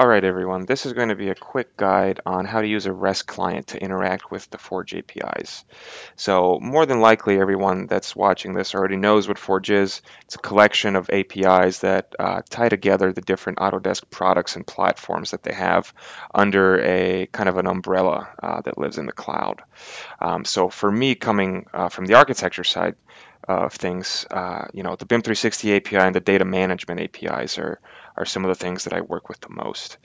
Alright everyone, this is going to be a quick guide on how to use a REST client to interact with the Forge APIs. So more than likely everyone that's watching this already knows what Forge is. It's a collection of APIs that uh, tie together the different Autodesk products and platforms that they have under a kind of an umbrella uh, that lives in the cloud. Um, so for me coming uh, from the architecture side, of things. Uh, you know, the BIM 360 API and the data management APIs are are some of the things that I work with the most.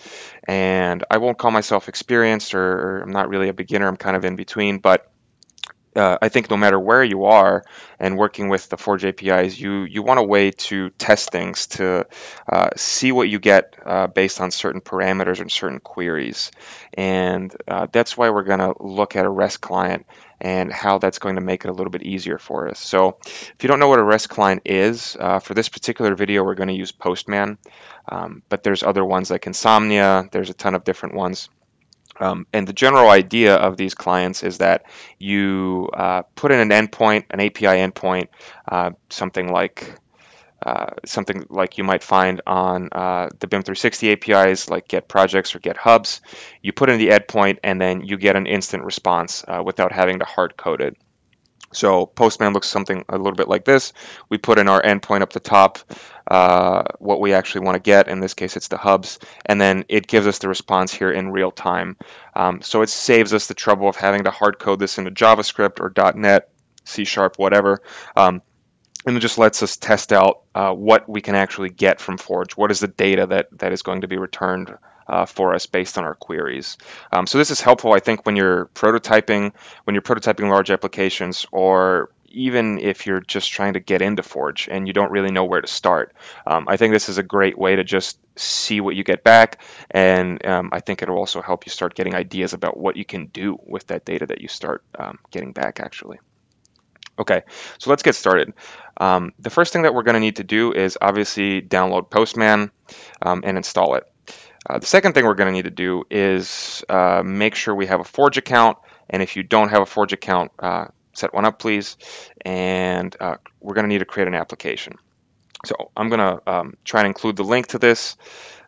And I won't call myself experienced or, or I'm not really a beginner. I'm kind of in between, but uh, I think no matter where you are and working with the Forge APIs, you you want a way to test things to uh, see what you get uh, based on certain parameters and certain queries, and uh, that's why we're going to look at a REST client and how that's going to make it a little bit easier for us. So if you don't know what a REST client is, uh, for this particular video, we're going to use Postman, um, but there's other ones like Insomnia. There's a ton of different ones. Um, and the general idea of these clients is that you uh, put in an endpoint, an API endpoint, uh, something like uh, something like you might find on uh, the BIM 360 APIs like Get Projects or Get Hubs. You put in the endpoint and then you get an instant response uh, without having to hard code it. So Postman looks something a little bit like this. We put in our endpoint up the top, uh, what we actually want to get. In this case, it's the hubs, and then it gives us the response here in real time. Um, so it saves us the trouble of having to hard code this into JavaScript or .NET, C Sharp, whatever. Um, and it just lets us test out uh, what we can actually get from Forge. What is the data that, that is going to be returned uh, for us based on our queries. Um, so this is helpful, I think, when you're prototyping, when you're prototyping large applications, or even if you're just trying to get into Forge and you don't really know where to start. Um, I think this is a great way to just see what you get back, and um, I think it'll also help you start getting ideas about what you can do with that data that you start um, getting back, actually. Okay, so let's get started. Um, the first thing that we're going to need to do is obviously download Postman um, and install it. Uh, the second thing we're going to need to do is uh, make sure we have a Forge account. And if you don't have a Forge account, uh, set one up, please. And uh, we're going to need to create an application. So I'm going to um, try and include the link to this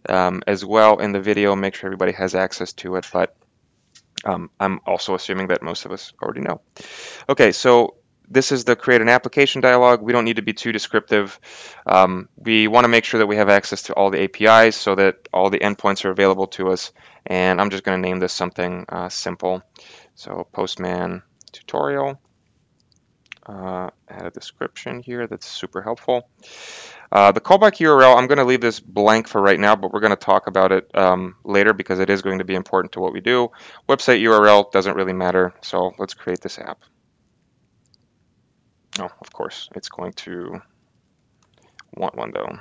um, as well in the video, make sure everybody has access to it. But um, I'm also assuming that most of us already know. Okay, so this is the create an application dialog. We don't need to be too descriptive. Um, we want to make sure that we have access to all the APIs so that all the endpoints are available to us. And I'm just going to name this something uh, simple. So Postman tutorial. Uh, add a description here that's super helpful. Uh, the callback URL, I'm going to leave this blank for right now, but we're going to talk about it um, later because it is going to be important to what we do. Website URL doesn't really matter, so let's create this app. No, of course, it's going to want one though.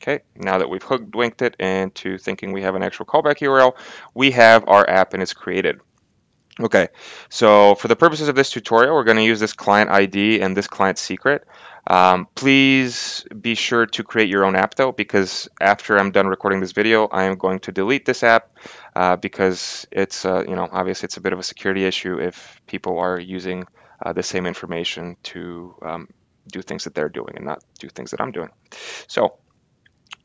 Okay, now that we've hoodwinked it into thinking we have an actual callback URL, we have our app and it's created. Okay, so for the purposes of this tutorial, we're going to use this client ID and this client secret. Um, please be sure to create your own app though, because after I'm done recording this video, I am going to delete this app uh, because it's, uh, you know, obviously it's a bit of a security issue if people are using uh, the same information to um, do things that they're doing and not do things that I'm doing. So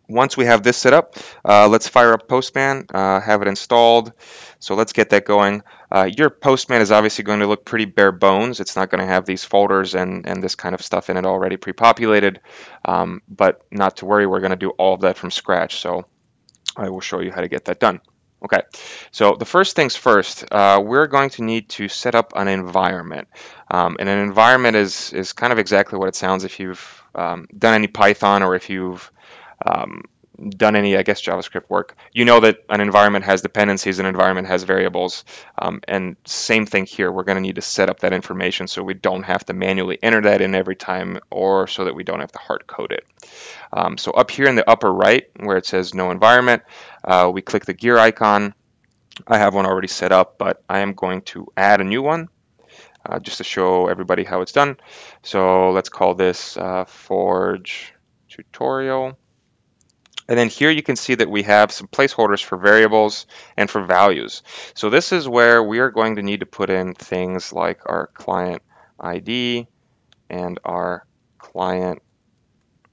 once we have this set up, uh, let's fire up Postman, uh, have it installed. So let's get that going. Uh, your Postman is obviously going to look pretty bare bones. It's not going to have these folders and, and this kind of stuff in it already pre-populated, um, but not to worry, we're going to do all of that from scratch. So I will show you how to get that done. Okay, so the first things first, uh, we're going to need to set up an environment. Um, and an environment is, is kind of exactly what it sounds if you've um, done any Python or if you've um, done any, I guess, JavaScript work, you know that an environment has dependencies, an environment has variables, um, and same thing here. We're going to need to set up that information so we don't have to manually enter that in every time, or so that we don't have to hard code it. Um, so up here in the upper right, where it says no environment, uh, we click the gear icon. I have one already set up, but I am going to add a new one. Uh, just to show everybody how it's done. So let's call this uh, Forge tutorial. And then here you can see that we have some placeholders for variables and for values. So this is where we are going to need to put in things like our client ID and our client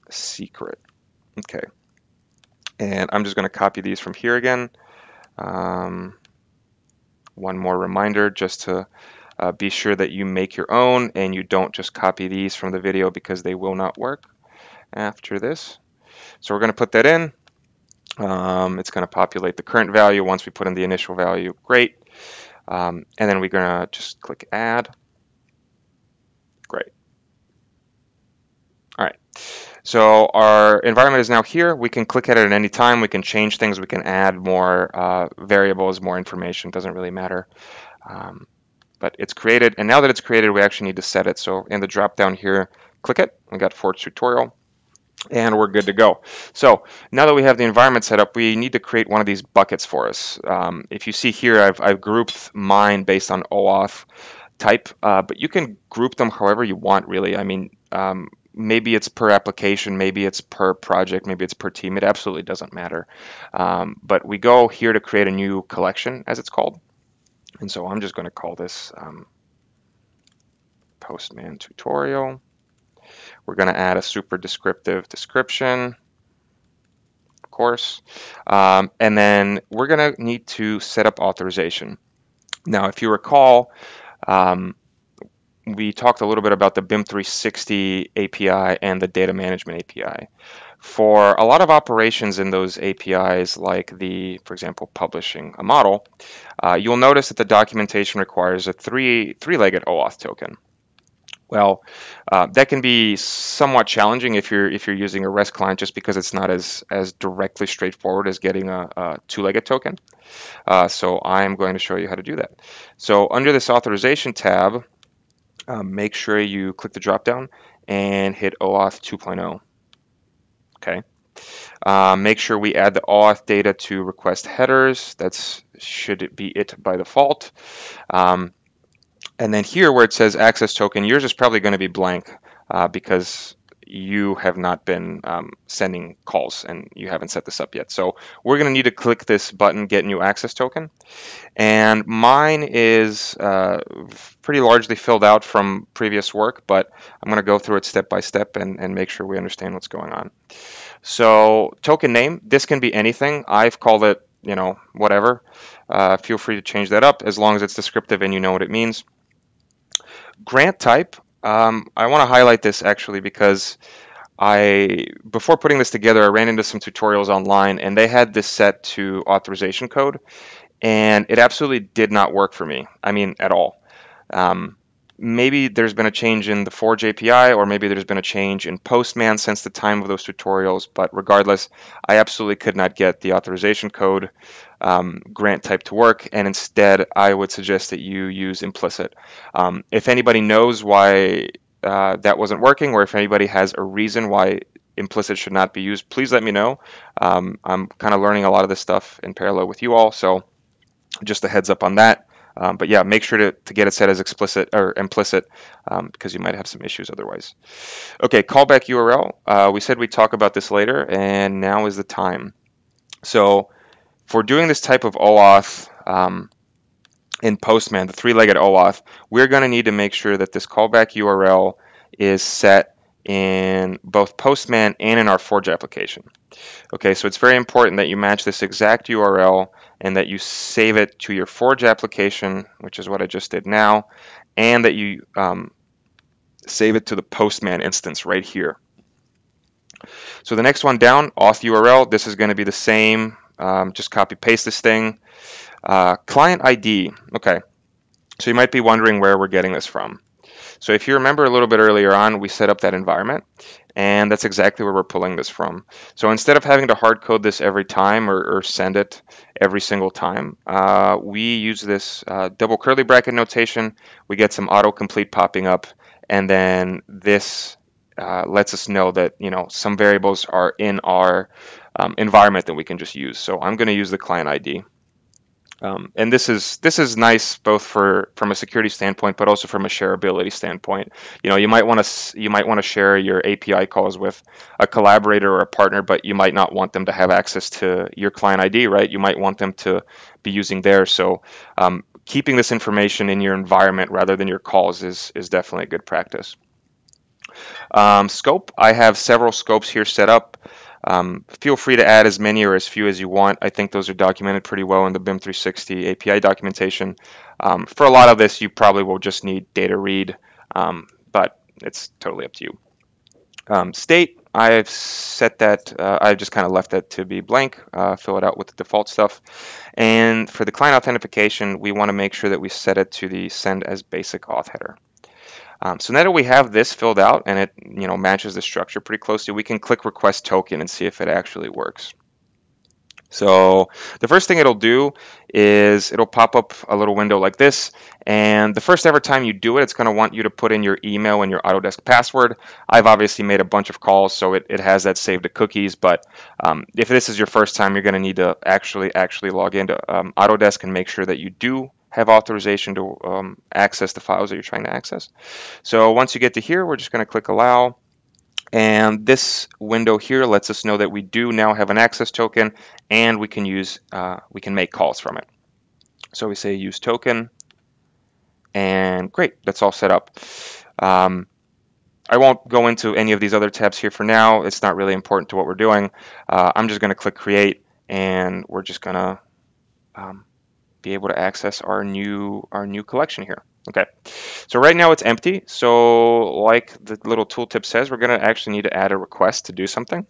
secret. Okay. And I'm just going to copy these from here again. Um, one more reminder just to uh, be sure that you make your own and you don't just copy these from the video because they will not work after this. So we're going to put that in. Um, it's going to populate the current value once we put in the initial value. Great. Um, and then we're going to just click add. Great. All right. So our environment is now here. We can click at it at any time. We can change things. We can add more uh, variables, more information. Doesn't really matter. Um, but it's created. And now that it's created, we actually need to set it. So in the drop down here, click it. We got Forge tutorial and we're good to go. So now that we have the environment set up, we need to create one of these buckets for us. Um, if you see here, I've, I've grouped mine based on OAuth type, uh, but you can group them however you want, really. I mean, um, maybe it's per application, maybe it's per project, maybe it's per team. It absolutely doesn't matter. Um, but we go here to create a new collection, as it's called. And so I'm just going to call this um, Postman tutorial. We're going to add a super descriptive description, of course. Um, and then we're going to need to set up authorization. Now, if you recall, um, we talked a little bit about the BIM 360 API and the data management API. For a lot of operations in those APIs, like the, for example, publishing a model, uh, you'll notice that the documentation requires a three three-legged OAuth token. Well, uh, that can be somewhat challenging if you're if you're using a REST client, just because it's not as as directly straightforward as getting a, a two-legged token. Uh, so I'm going to show you how to do that. So under this authorization tab, um, make sure you click the drop-down and hit OAuth 2.0. Okay. Uh, make sure we add the OAuth data to request headers. That should be it by default. Um, and then here where it says access token, yours is probably going to be blank uh, because you have not been um, sending calls and you haven't set this up yet. So we're going to need to click this button, get new access token. And mine is uh, pretty largely filled out from previous work, but I'm going to go through it step by step and, and make sure we understand what's going on. So token name, this can be anything. I've called it, you know, whatever. Uh, feel free to change that up as long as it's descriptive and you know what it means. Grant type, um, I want to highlight this actually because I before putting this together, I ran into some tutorials online and they had this set to authorization code, and it absolutely did not work for me. I mean, at all. Um, maybe there's been a change in the Forge API, or maybe there's been a change in Postman since the time of those tutorials. But regardless, I absolutely could not get the authorization code um, grant type to work, and instead, I would suggest that you use implicit. Um, if anybody knows why uh, that wasn't working, or if anybody has a reason why implicit should not be used, please let me know. Um, I'm kind of learning a lot of this stuff in parallel with you all, so just a heads up on that. Um, but yeah, make sure to, to get it set as explicit or implicit um, because you might have some issues otherwise. Okay, callback URL. Uh, we said we'd talk about this later, and now is the time. So for doing this type of OAuth um, in Postman, the three-legged OAuth, we're going to need to make sure that this callback URL is set in both Postman and in our Forge application. Okay, so it's very important that you match this exact URL and that you save it to your Forge application, which is what I just did now, and that you um, save it to the Postman instance right here. So the next one down, auth URL, this is going to be the same. Um, just copy paste this thing. Uh, client ID, okay. So you might be wondering where we're getting this from. So if you remember a little bit earlier on, we set up that environment and that's exactly where we're pulling this from. So instead of having to hard code this every time or, or send it every single time, uh, we use this uh, double curly bracket notation. We get some autocomplete popping up, and then this uh, lets us know that you know some variables are in our um, environment that we can just use. So I'm going to use the client ID. Um, and this is this is nice both for from a security standpoint, but also from a shareability standpoint. You know, you might want to you might want to share your API calls with a collaborator or a partner, but you might not want them to have access to your client ID, right? You might want them to be using theirs. So um, keeping this information in your environment rather than your calls is is definitely a good practice. Um, scope, I have several scopes here set up. Um, feel free to add as many or as few as you want. I think those are documented pretty well in the BIM 360 API documentation. Um, for a lot of this, you probably will just need data read, um, but it's totally up to you. Um, state, I've set that, uh, I've just kind of left that to be blank, uh, fill it out with the default stuff. And for the client authentication, we want to make sure that we set it to the send as basic auth header. Um, so now that we have this filled out and it you know matches the structure pretty closely, we can click request token and see if it actually works. So the first thing it'll do is it'll pop up a little window like this. And the first ever time you do it, it's going to want you to put in your email and your Autodesk password. I've obviously made a bunch of calls, so it, it has that saved to cookies. But um, if this is your first time, you're going to need to actually actually log into um, Autodesk and make sure that you do have authorization to um, access the files that you're trying to access. So once you get to here, we're just going to click allow. And this window here lets us know that we do now have an access token and we can use, uh, we can make calls from it. So we say use token and great, that's all set up. Um, I won't go into any of these other tabs here for now. It's not really important to what we're doing. Uh, I'm just going to click create and we're just going to um, be able to access our new our new collection here. Okay, so right now it's empty. So like the little tooltip says, we're going to actually need to add a request to do something.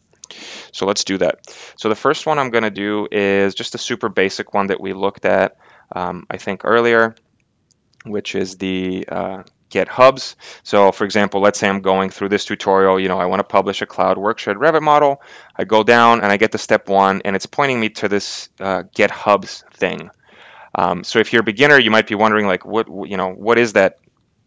So let's do that. So the first one I'm going to do is just a super basic one that we looked at, um, I think earlier, which is the uh, get hubs. So for example, let's say I'm going through this tutorial, you know, I want to publish a cloud workshared Revit model. I go down and I get to step one and it's pointing me to this uh, get hubs thing. Um, so if you're a beginner, you might be wondering like, what you know, what is that?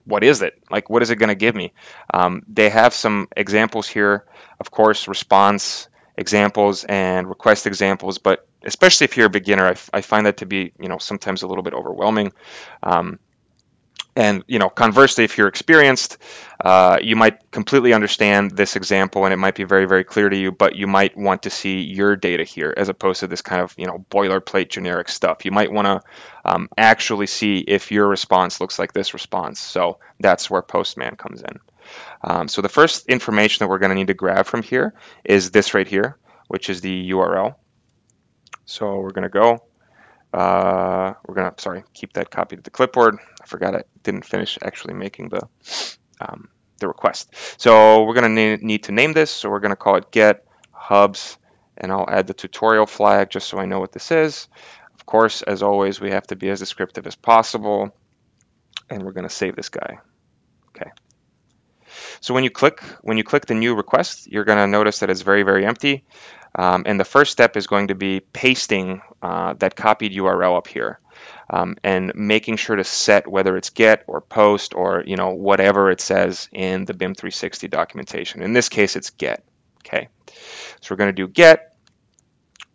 What is it? Like, what is it going to give me? Um, they have some examples here, of course, response examples and request examples, but especially if you're a beginner, I, I find that to be, you know, sometimes a little bit overwhelming. Um, and you know, conversely, if you're experienced, uh, you might completely understand this example, and it might be very, very clear to you. But you might want to see your data here, as opposed to this kind of you know boilerplate generic stuff. You might want to um, actually see if your response looks like this response. So that's where Postman comes in. Um, so the first information that we're going to need to grab from here is this right here, which is the URL. So we're going to go uh, we're gonna, sorry, keep that copy to the clipboard. I forgot I didn't finish actually making the um, the request. So we're gonna need, need to name this. So we're gonna call it get hubs, and I'll add the tutorial flag just so I know what this is. Of course, as always, we have to be as descriptive as possible, and we're gonna save this guy. So when you click when you click the new request, you're gonna notice that it's very very empty. Um, and the first step is going to be pasting uh, that copied URL up here um, and making sure to set whether it's get or post or you know whatever it says in the BIM 360 documentation. In this case, it's get. Okay, so we're going to do get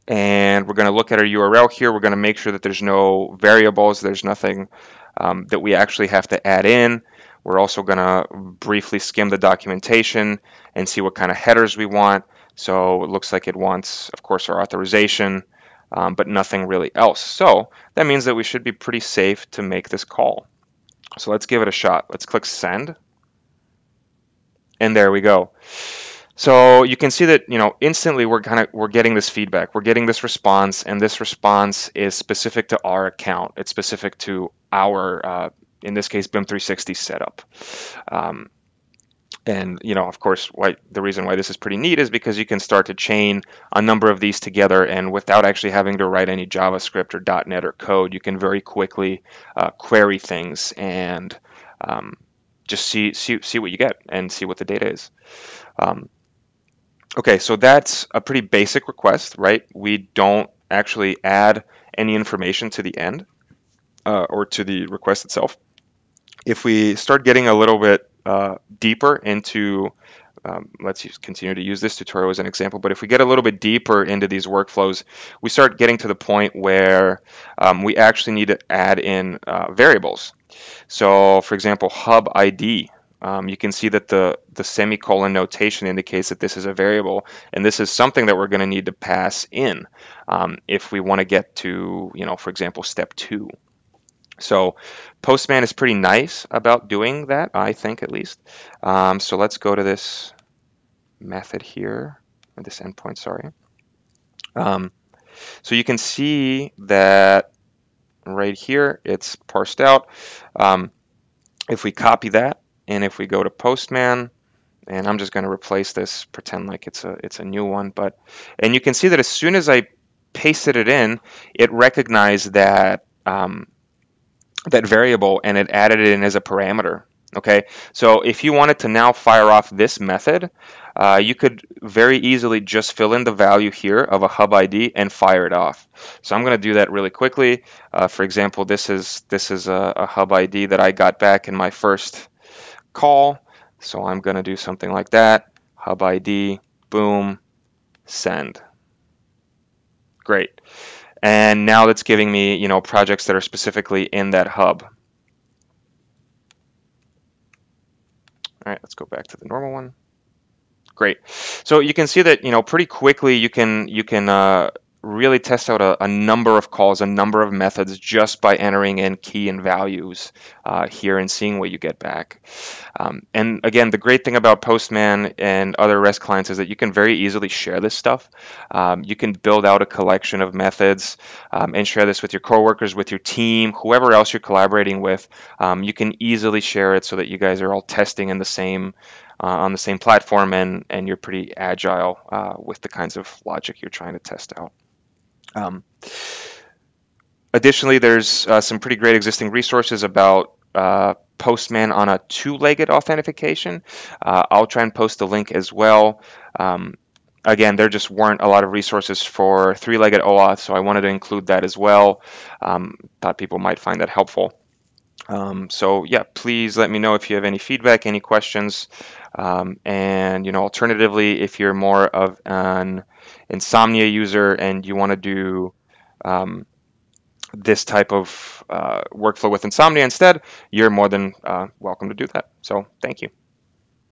and we're going to look at our URL here. We're going to make sure that there's no variables, there's nothing um, that we actually have to add in. We're also going to briefly skim the documentation and see what kind of headers we want. So it looks like it wants, of course, our authorization, um, but nothing really else. So that means that we should be pretty safe to make this call. So let's give it a shot. Let's click send. And there we go. So you can see that you know instantly we're kind of we're getting this feedback, we're getting this response, and this response is specific to our account. It's specific to our, uh, in this case, BIM 360 setup. Um, and you know, of course, why the reason why this is pretty neat is because you can start to chain a number of these together, and without actually having to write any JavaScript or .NET or code, you can very quickly uh, query things and um, just see see see what you get and see what the data is. Um, okay, so that's a pretty basic request, right? We don't actually add any information to the end uh, or to the request itself. If we start getting a little bit uh, deeper into, um, let's use, continue to use this tutorial as an example, but if we get a little bit deeper into these workflows, we start getting to the point where um, we actually need to add in uh, variables. So for example, hub ID, um, you can see that the, the semicolon notation indicates that this is a variable, and this is something that we're going to need to pass in um, if we want to get to, you know, for example, step two. So Postman is pretty nice about doing that, I think at least. Um, so let's go to this method here, or this endpoint, sorry. Um, so you can see that right here, it's parsed out. Um, if we copy that, and if we go to Postman, and I'm just going to replace this, pretend like it's a it's a new one, but and you can see that as soon as I pasted it in, it recognized that um, that variable and it added it in as a parameter. Okay, so if you wanted to now fire off this method, uh, you could very easily just fill in the value here of a hub ID and fire it off. So I'm going to do that really quickly. Uh, for example, this is this is a, a hub ID that I got back in my first call. So I'm going to do something like that. Hub ID, boom, send. Great. And now that's giving me, you know, projects that are specifically in that hub. All right, let's go back to the normal one. Great. So you can see that, you know, pretty quickly you can you can uh, really test out a, a, number of calls, a number of methods just by entering in key and values uh, here and seeing what you get back. Um, and again, the great thing about Postman and other REST clients is that you can very easily share this stuff. Um, you can build out a collection of methods um, and share this with your coworkers, with your team, whoever else you're collaborating with. Um, you can easily share it so that you guys are all testing in the same uh, on the same platform and and you're pretty agile uh, with the kinds of logic you're trying to test out. Um, additionally, there's uh, some pretty great existing resources about uh, Postman on a two-legged authentication. Uh, I'll try and post the link as well. Um, again, there just weren't a lot of resources for three-legged OAuth, so I wanted to include that as well. Um, thought people might find that helpful. Um, so yeah, please let me know if you have any feedback, any questions, um, and you know, alternatively, if you're more of an Insomnia user and you want to do um, this type of uh, workflow with Insomnia instead, you're more than uh, welcome to do that. So thank you.